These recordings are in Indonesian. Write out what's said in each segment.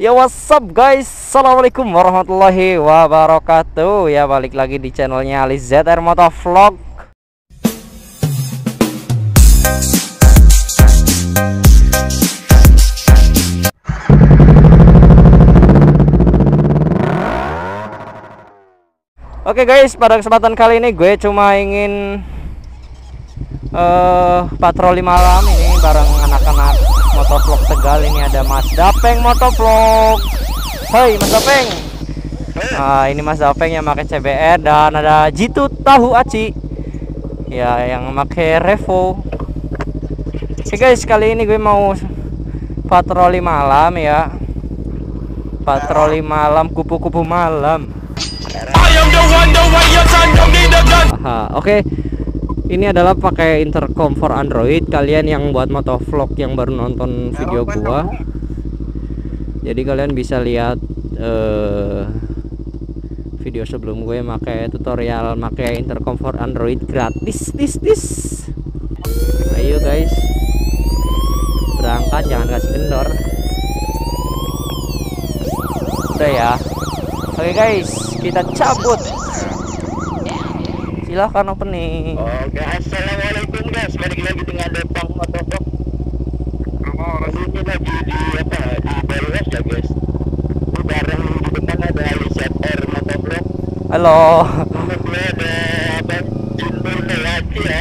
Ya what's up guys? Assalamualaikum warahmatullahi wabarakatuh. Ya balik lagi di channelnya Ali ZR Motovlog Oke guys pada kesempatan kali ini gue cuma ingin uh, patroli malam ini bareng anak-anak motovlog Tegal ini ada Mas Dapeng motovlog. Hai Mas Dapeng. Nah, ini Mas Dapeng yang pakai CBR dan ada Jitu Tahu Aci. Ya yang pakai Revo. Oke guys kali ini gue mau patroli malam ya. Patroli malam kupu-kupu malam. Oke. okay ini adalah pakai intercom for Android. Kalian yang buat motovlog yang baru nonton video gua. jadi kalian bisa lihat uh, video sebelum gue pakai tutorial pakai intercom for Android gratis. Tis tis. Ayo guys. Berangkat jangan kasih kendor. Udah ya. Oke okay, guys. Kita cabut silahkan opening. Oke assalamualaikum guys. Balik lagi dengan Depang Motovlog ini lagi di apa di Baluas ya guys? Ini bareng di depan ada Alisat R Motovlog halo. Gue ada apa Jindul Melati ya.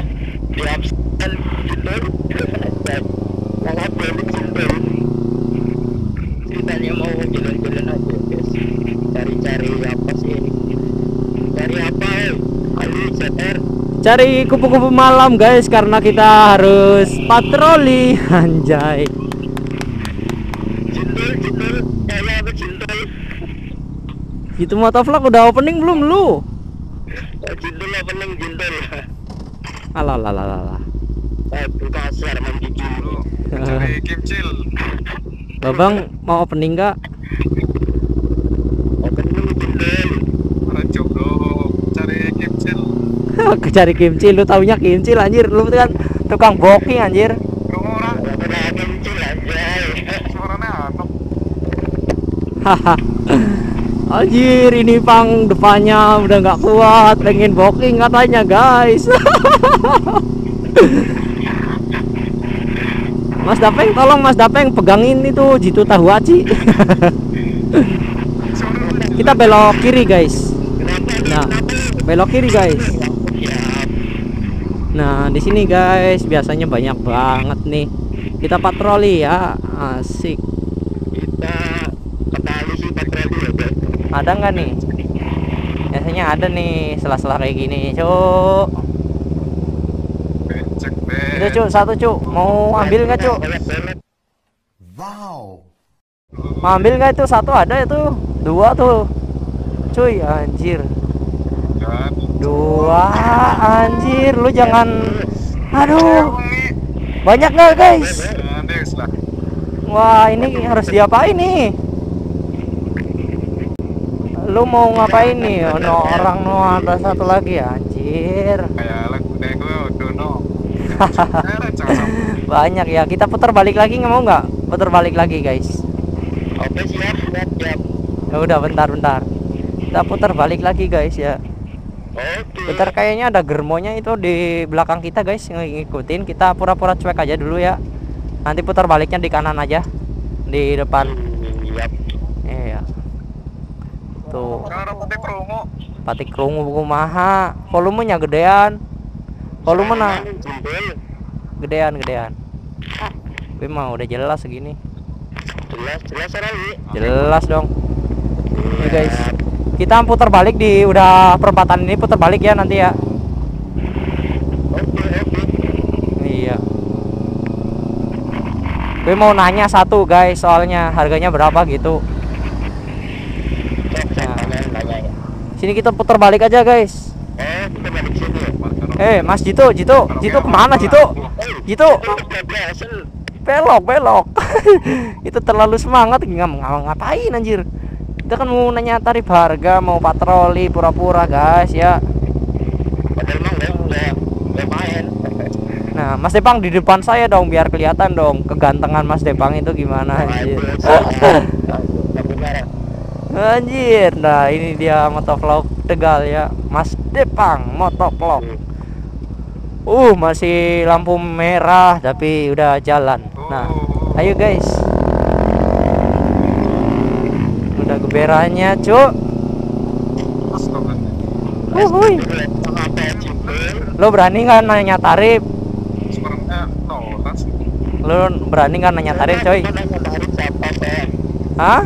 Di absen Jindul. Yang apa ini Jindul ceritanya mau jalan-jalan aja guys cari-cari apa sih ini cari apa eh cari kupu-kupu malam guys karena kita harus patroli. Anjay. Itu motovlog udah opening belum lu? Jindul opening jindul alah alah alah alah. Kasar mandi dulu babang mau opening nggak opening jindul jomblo cari kimcil cari kimchi lu taunya kimchi anjir. Lu kan tukang booking anjir. Anjir ini pang depannya udah nggak kuat. Pengen booking katanya guys. Mas Dapeng tolong Mas Dapeng pegangin itu jitu tahu aci kita belok kiri guys. Nah belok kiri guys nah di sini guys biasanya banyak banget nih. Kita patroli ya asik. Kita ketali sih patroli ya guys ada nggak nih? Biasanya ada nih selah-selah kayak gini. Cuk. Becek itu cuk satu cuk. Mau ambil nggak cuk? Wow. Mau ambil nggak itu? Satu ada itu. Dua tuh. Cuy anjir dua anjir lu jangan aduh. Banyak nggak guys? Wah ini harus diapain nih? Lu mau ngapain nih? No orang no ada satu lagi anjir. Banyak ya kita putar balik lagi nggak mau nggak? Putar balik lagi guys. Ya udah bentar bentar. Kita putar balik lagi guys ya oke. Bentar kayaknya ada germonya itu di belakang kita guys. Ngikutin kita pura-pura cuek aja dulu ya. Nanti putar baliknya di kanan aja di depan. Siap iya. Tuh. Patik krungu buku maha. Volumenya gedean. Volume nah. gedean gedean. Gue mah udah jelas segini. Jelas jelas sekali jelas dong. Oke guys kita putar balik di udah perempatan ini putar balik ya nanti ya. Iya. Gue mau nanya satu guys soalnya harganya berapa gitu. Nah. ya. Sini kita putar balik aja guys. Sini ya? Eh mas Jito Jito Jito ke mana Jito? Jito. Berhasil. belok belok. Itu terlalu semangat. Ngapain anjir kita kan mau nanya tarif harga mau patroli pura-pura guys ya nah Mas Depang di depan saya dong biar kelihatan dong kegantengan Mas Depang itu gimana anjir Waduh, Anjir, nah ini dia motovlog Tegal ya, Mas Depang motovlog. Uh, masih lampu merah tapi udah jalan. Nah, ayo guys. Udah geberannya, Cuk. Uhuy. Lo berani nggak nanya tarif? Lo berani nggak nanya tarif, coy? Hah?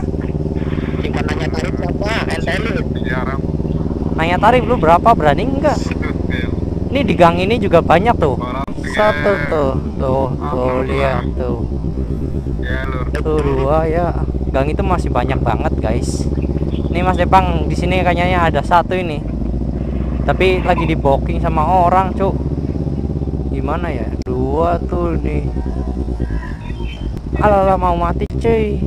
Nanya tarif siapa? Ente lu. Jarang. Nanya tarif lu berapa? Berani nggak? Ini di gang ini juga banyak tuh. Satu tuh, tuh, tuh lihat tuh. Ya. Tuh dua ya. Gang itu masih banyak banget, guys. Ini Mas Depang di sini kayaknya ada satu ini. Tapi lagi di booking sama orang, Cuk. Gimana ya? Dua tuh nih. Alalah mau mati, cuy.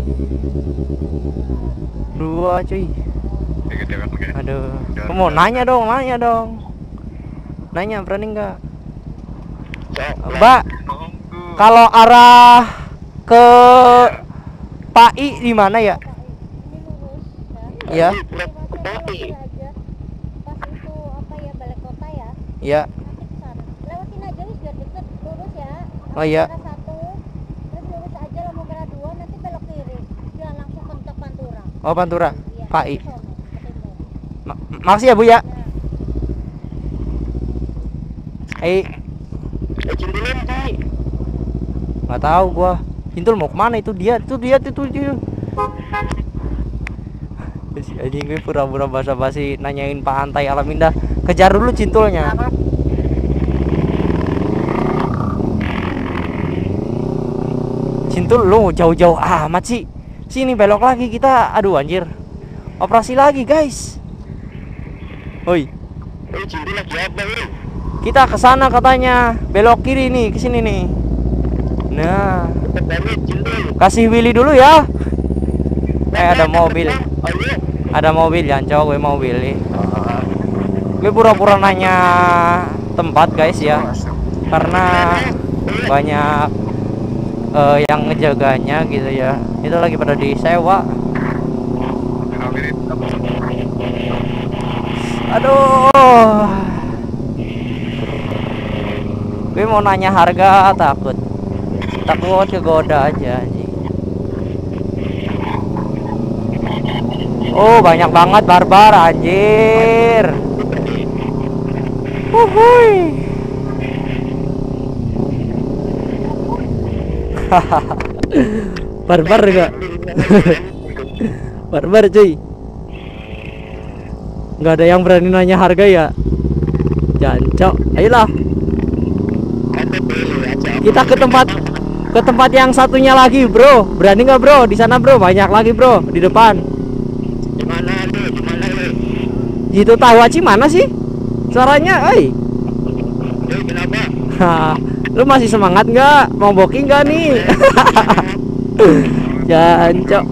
Dua, cuy. Ya. Aduh. Kamu mau nanya dong, nanya dong. Nanya berani nggak? Mbak, kalau arah ke PAI di mana ya? Iya, Tapi aja pas itu apa ya balai kota ya iya. nanti ke sana lewatin aja wis biar deket lurus ya Oh, iya. Oh, Pantura. iya PAI. ke timur. Ma- makasih ya, Bu ya. ya Eh, nggak tahu gua. Hintul mau ke mana itu dia? Itu dia itu dia. Anjing gue pura-pura basa-basi nanyain pantai alam indah. Kejar dulu cintulnya. Cintul lu jauh-jauh amat sih. Sini belok lagi kita. Aduh anjir. Operasi lagi, guys. Woi, Eh kita ke sana katanya. Belok kiri nih, ke sini nih. Nah. Kasih Willy dulu ya. Eh ada mobil. Ayo. Ada mobil jangan gue mau Willy. Gue pura-pura nanya tempat guys ya. Karena banyak eh, yang ngejaganya gitu ya. Itu lagi pada disewa. Aduh. Gue mau nanya harga takut. Takut kegoda aja anjing. Oh, banyak banget barbar anjir. Wuhui. barbar enggak? barbar cuy. Nggak ada yang berani nanya harga ya? Jancok. Ayolah, kita ke tempat ke tempat yang satunya lagi, Bro. Berani nggak, Bro? Di sana, Bro. Banyak lagi, Bro, di depan. Di mana lu? Di mana lu? Gitu tahu Aci mana sih? Suaranya, oi. Kenapa? Lu masih semangat nggak? Mau booking nggak nih? Jancok.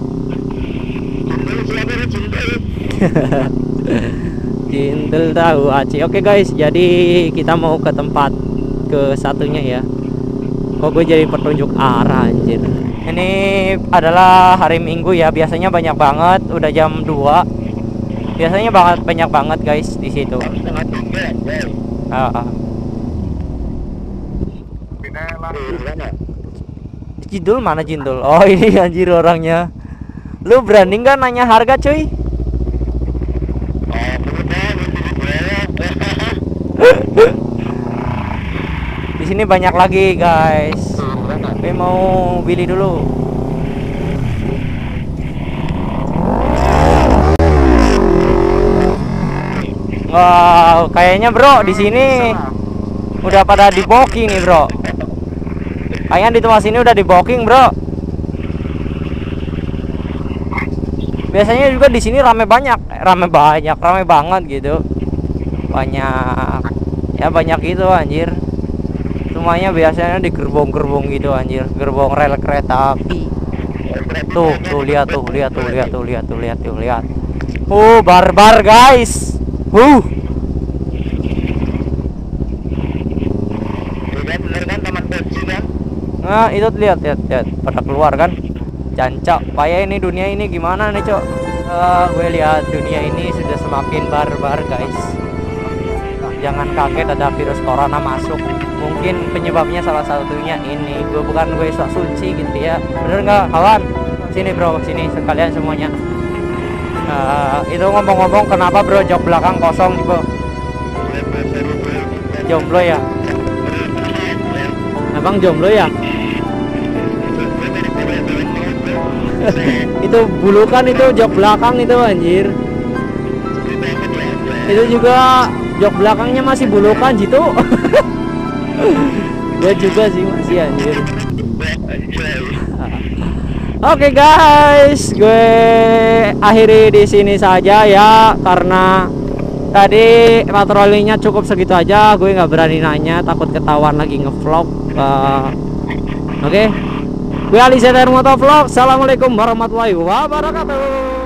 Cintel tahu Aci. Oke guys, jadi kita mau ke tempat ke satunya ya. Kok gue jadi petunjuk arah anjir. Ini adalah hari Minggu ya. Biasanya banyak banget, udah jam 2. Biasanya banget banyak banget guys di situ. Ah, ah. Jindul mana Jindul? Oh, ini anjir orangnya. Lu berani nggak nanya harga, cuy? Di sini banyak lagi, guys. Gue mau beli dulu. Wow, kayaknya bro di sini udah pada di booking nih bro. Kayaknya di tempat sini udah di booking bro. Biasanya juga di sini rame banyak, rame banyak, rame banget gitu. Banyak, ya banyak gitu anjir. Semuanya biasanya di gerbong-gerbong gitu anjir, gerbong rel kereta api. Tuh, tuh lihat tuh, lihat tuh, lihat tuh, lihat tuh, lihat tuh, lihat. Uh, barbar guys. Uh. Nah, itu lihat, lihat, lihat, pada keluar kan. Jancok, payah ini dunia ini gimana nih, Cok? Eh, gue lihat dunia ini sudah semakin barbar guys jangan kaget ada virus corona masuk. Mungkin penyebabnya salah satunya ini. Gue bukan gue sok suci gitu ya. Bener nggak kawan? Sini bro. Sini sekalian semuanya. Eh, itu ngomong-ngomong kenapa bro jok belakang kosong bro? Jomblo ya? Abang jomblo ya? Itu bulukan itu jok belakang itu anjir. Itu juga jok belakangnya masih bulukan gitu gue juga sih masih anjir Oke guys, gue akhiri di sini saja ya karena tadi patrolinya cukup segitu aja. Gue nggak berani nanya, takut ketahuan lagi ngevlog. Eh, Oke, gue Ali Seter Motovlog. Assalamualaikum warahmatullahi wabarakatuh.